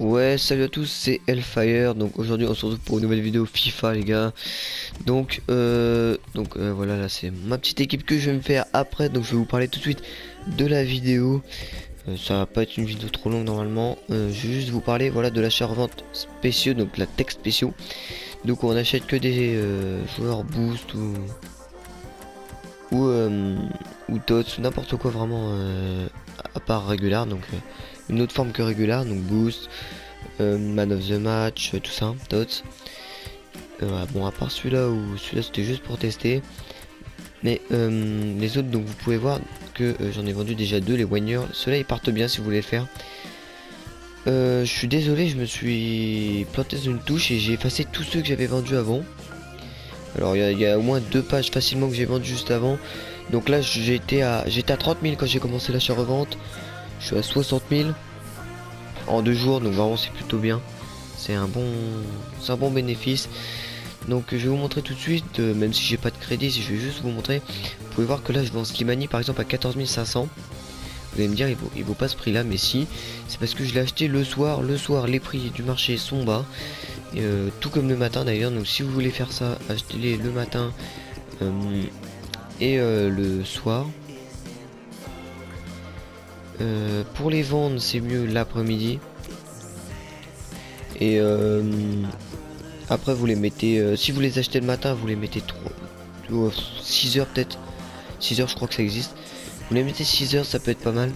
Ouais, salut à tous, c'est Hellfire. Donc aujourd'hui, on se retrouve pour une nouvelle vidéo FIFA, les gars. Donc, euh, donc euh, voilà, là c'est ma petite équipe que je vais me faire après. Donc je vais vous parler tout de suite de la vidéo. Euh, ça va pas être une vidéo trop longue normalement. Euh, je vais juste vous parler, voilà, de l'achat-revente spéciaux, donc la texte spéciaux. Donc on achète que des joueurs boost ou ou ou tots n'importe quoi vraiment à part régulier. Donc une autre forme que régulière, donc boost, euh, man of the match, tout ça, dots. Euh, bon, à part celui-là ou celui-là c'était juste pour tester. Mais euh, les autres, donc vous pouvez voir que j'en ai vendu déjà deux, les Wagner. Ceux-là ils partent bien si vous voulez le faire. je suis désolé, je me suis planté sur une touche et j'ai effacé tous ceux que j'avais vendus avant. Alors il y, a au moins deux pages facilement que j'ai vendu juste avant. Donc là j'étais à j'étais à 30 000 quand j'ai commencé l'achat-revente. Je suis à 60 000 en deux jours, donc vraiment c'est plutôt bien. C'est un bon, c'est un bon bénéfice. Donc je vais vous montrer tout de suite, euh, même si j'ai pas de crédit, si je vais juste vous montrer. Vous pouvez voir que là je vends Slimani par exemple à 14 500. Vous allez me dire il vaut, il vaut pas ce prix là, mais si, c'est parce que je l'ai acheté le soir. Le soir les prix du marché sont bas, euh, tout comme le matin d'ailleurs. Donc si vous voulez faire ça, achetez-les le matin euh, et le soir. Euh, pour les vendre, c'est mieux l'après-midi. Et euh, après, vous les mettez. Euh, si vous les achetez le matin, vous les mettez 3, 6 heures peut-être. 6 heures, je crois que ça existe. Vous les mettez 6 heures, ça peut être pas mal.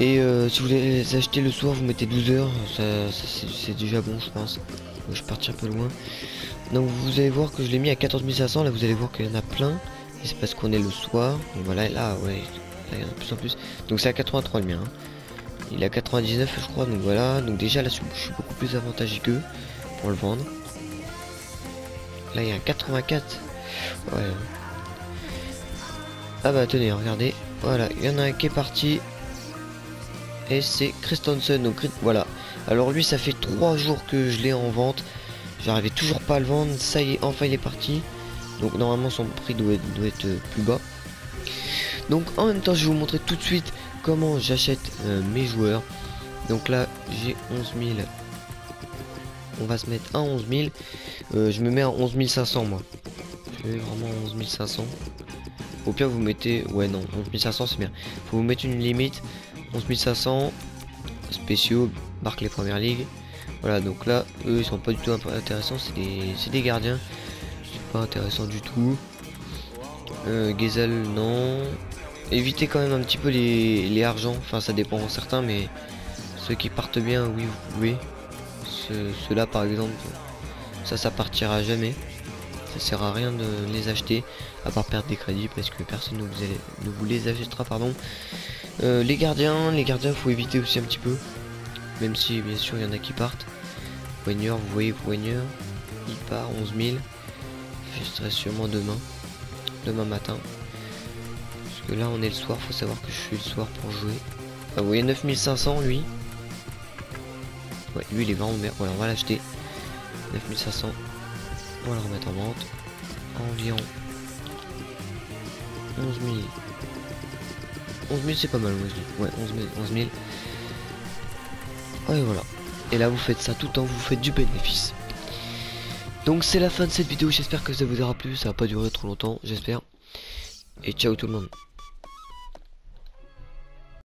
Et si vous les achetez le soir, vous mettez 12 heures. Ça, c'est déjà bon, je pense. Je partir un peu loin. Donc vous allez voir que je l'ai mis à 14 500. Là, vous allez voir qu'il y en a plein. Et c'est parce qu'on est le soir. Et voilà, là, ouais, il y en plus en plus. Donc c'est à 83 le mien. Hein. Il est à 99 je crois. Donc voilà. Donc déjà là je suis beaucoup plus avantageux qu'eux pour le vendre. Là il y a un 84. Ouais. Ah bah tenez, regardez. Voilà, il y en a un qui est parti. Et c'est Christensen. Donc voilà. Alors lui ça fait 3 jours que je l'ai en vente. J'arrivais toujours pas à le vendre. Ça y est, enfin il est parti. Donc normalement son prix doit être plus bas. Donc en même temps je vais vous montrer tout de suite comment j'achète euh, mes joueurs. Donc là j'ai 11 000. On va se mettre à 11 000. Euh, je me mets à 11 500 moi. Je vais vraiment 11 500. Au pire vous mettez... Ouais non, 11 500 c'est bien. Faut vous mettre une limite. 11 500. Spéciaux. Marque les premières ligues. Voilà donc là eux ils sont pas du tout intéressants. C'est des, des gardiens. C'est pas intéressant du tout. Euh, non évitez quand même un petit peu les, les argents. Enfin, ça dépend en certains, mais ceux qui partent bien, oui, vous pouvez. Ceux-là, par exemple, ça, ça partira jamais. Ça sert à rien de les acheter, à part perdre des crédits, parce que personne ne vous, les achètera, pardon. Euh, les gardiens, les gardiens, faut éviter aussi un petit peu. Même si, bien sûr, il y en a qui partent. Wagner, vous voyez, Wagner, il part 11 000. Je sûrement demain. Demain matin là on est le soir, faut savoir que je suis le soir pour jouer. Ah vous voyez 9500 lui. Ouais lui il est vraiment merde. Voilà on va l'acheter. 9500. On va le remettre en vente. Environ 11 000. 11 000 c'est pas mal 11 000. Ouais 11 000. 11 000. Ouais voilà. Et là vous faites ça tout le temps, vous faites du bénéfice. Donc c'est la fin de cette vidéo, j'espère que ça vous aura plu, ça va pas durer trop longtemps, j'espère. Et ciao tout le monde.